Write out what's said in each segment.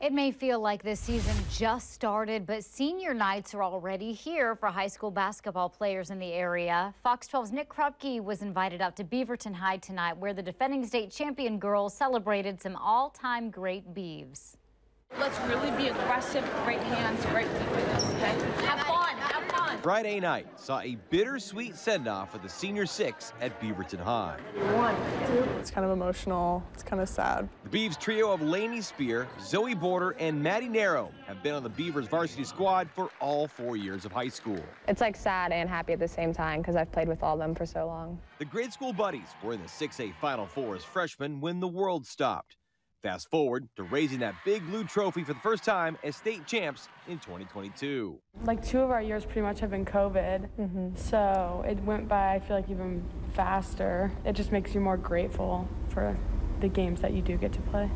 It may feel like this season just started, but senior nights are already here for high school basketball players in the area. Fox 12's Nick Krupke was invited out to Beaverton High tonight, where the defending state champion girls celebrated some all-time great Beavs. Let's really be aggressive, great hands, great defense, okay? Have fun. Friday night saw a bittersweet send-off for the senior six at Beaverton High. One, two. It's kind of emotional. It's kind of sad. The Beavs trio of Lainey Spear, Zoe Borter, and Maddie Naro have been on the Beavers varsity squad for all four years of high school. It's like sad and happy at the same time because I've played with all of them for so long. The grade school buddies were in the 6A Final Four as freshmen when the world stopped. Fast forward to raising that big blue trophy for the first time as state champs in 2022. Like two of our years pretty much have been COVID, mm -hmm. so it went by, I feel like, even faster. It just makes you more grateful for the games that you do get to play.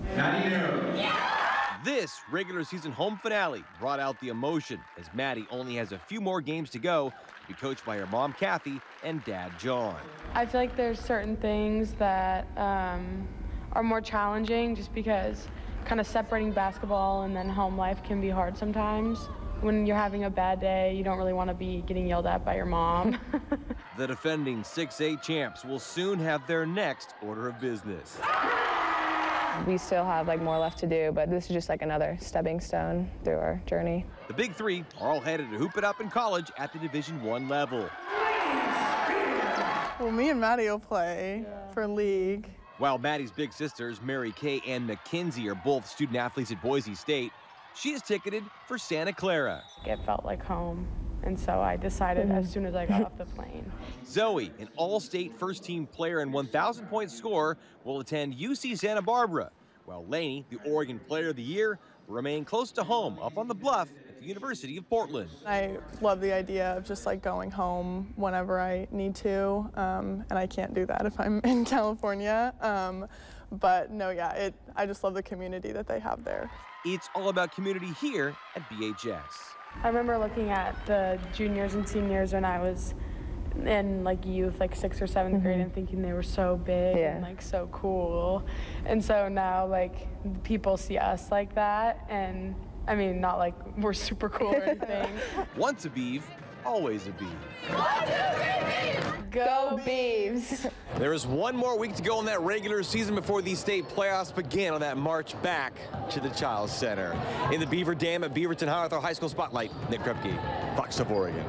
This regular season home finale brought out the emotion as Maddie only has a few more games to go to be coached by her mom, Kathy, and dad, John. I feel like there's certain things that um, are more challenging just because kind of separating basketball and then home life can be hard sometimes. When you're having a bad day, you don't really want to be getting yelled at by your mom. the defending 6A champs will soon have their next order of business. We still have like more left to do, but this is just like another stepping stone through our journey. The big three are all headed to hoop it up in college at the Division One level. Well, me and Maddie will play yeah. for league. While Maddie's big sisters, Mary Kay and Mackenzie, are both student athletes at Boise State, she is ticketed for Santa Clara. It felt like home, and so I decided as soon as I got off the plane. Zoe, an all-state first-team player and 1,000-point scorer, will attend UC Santa Barbara, while Lainey, the Oregon Player of the Year, remain close to home up on the bluff at the University of Portland. I love the idea of just like going home whenever I need to, um, and I can't do that if I'm in California. Um, but no, yeah, it, I just love the community that they have there. It's all about community here at BHS. I remember looking at the juniors and seniors when I was in like youth, like sixth or 7th mm -hmm. grade, and thinking they were so big yeah. and like so cool. And so now like people see us like that, and I mean, not like we're super cool or anything. Once a Beav, always a Beav. Go Beavs! There is one more week to go in that regular season before the state playoffs begin on that march back to the Chiles Center. In the Beaver Dam at Beaverton High with high school spotlight, Nick Krupke, Fox of Oregon.